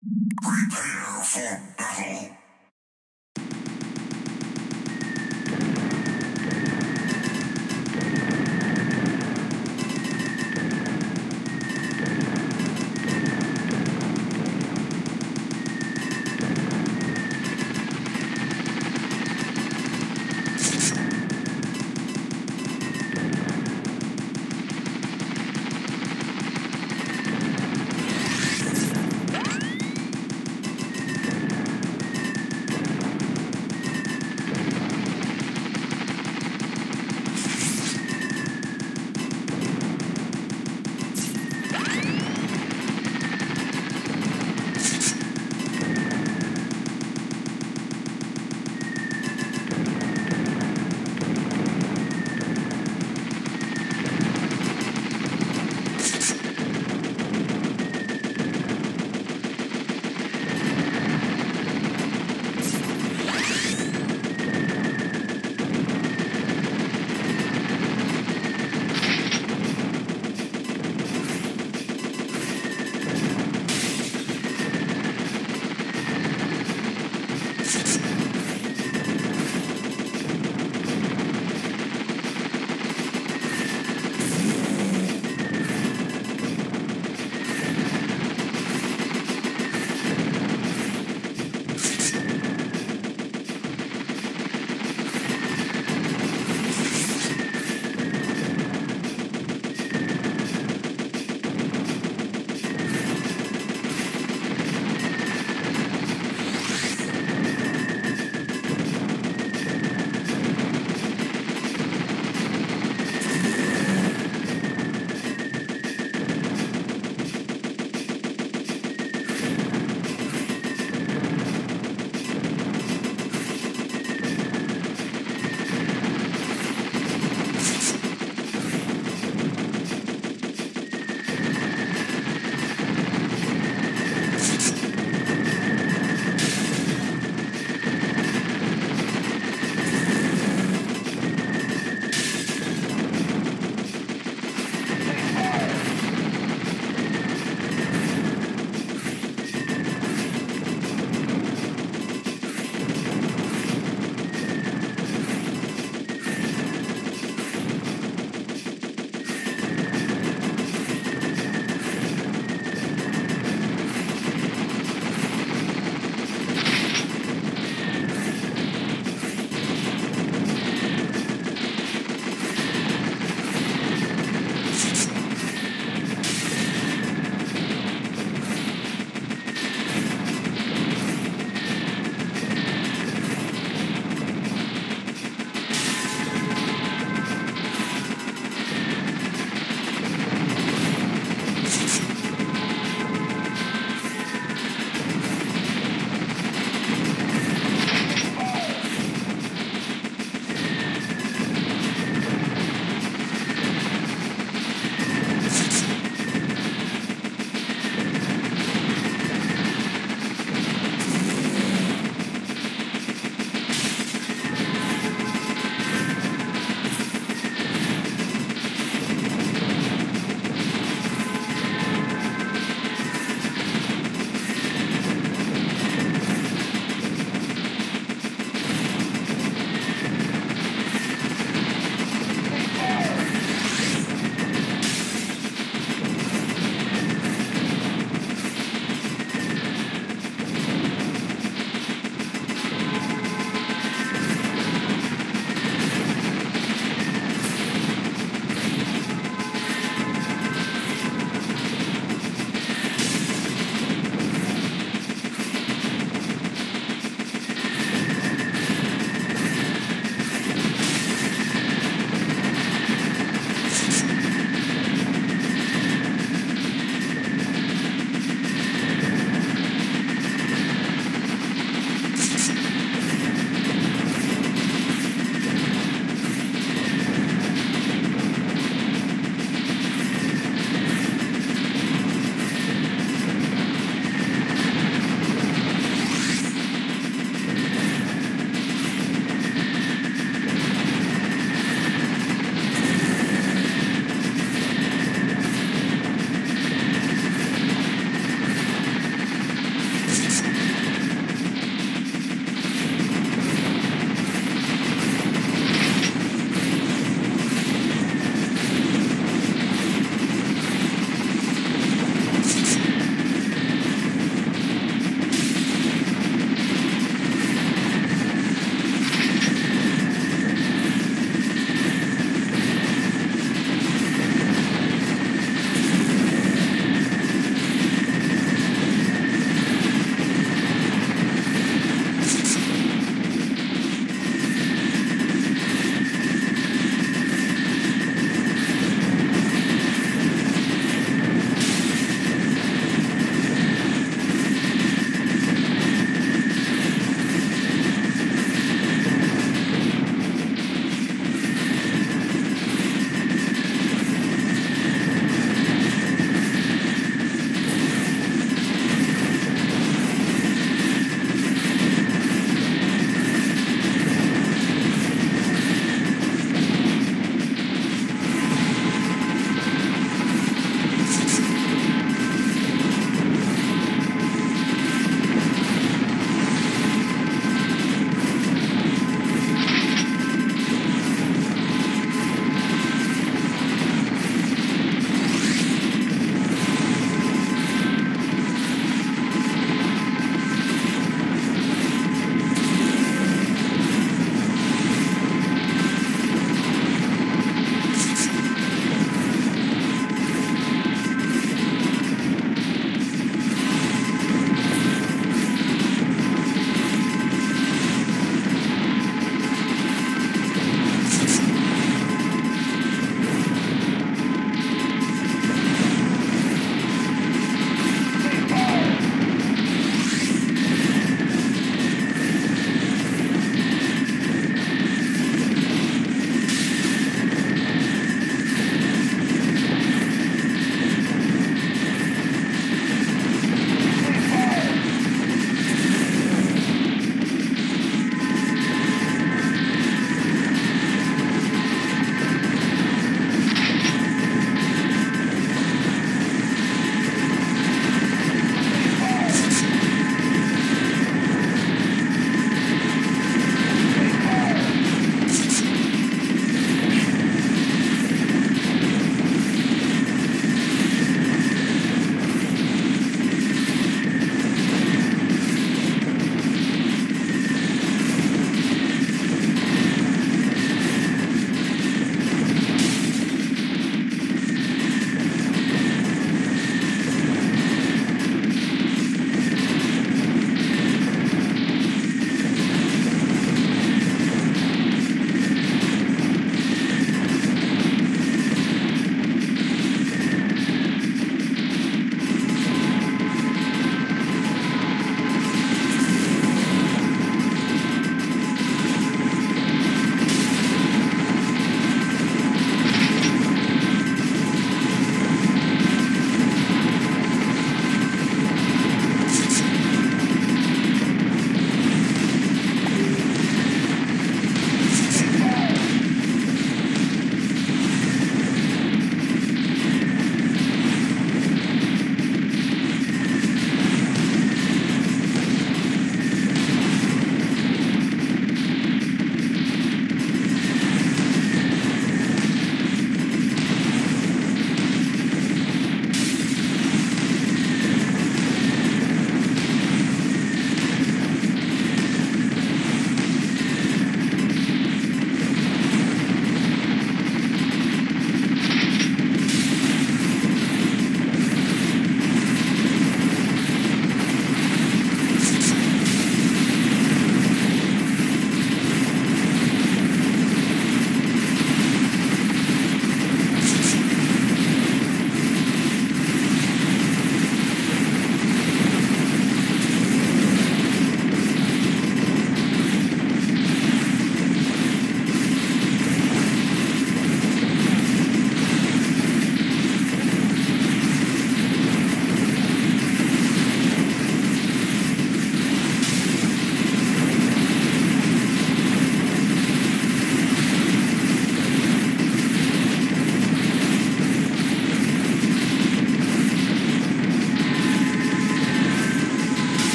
Prepare for battle.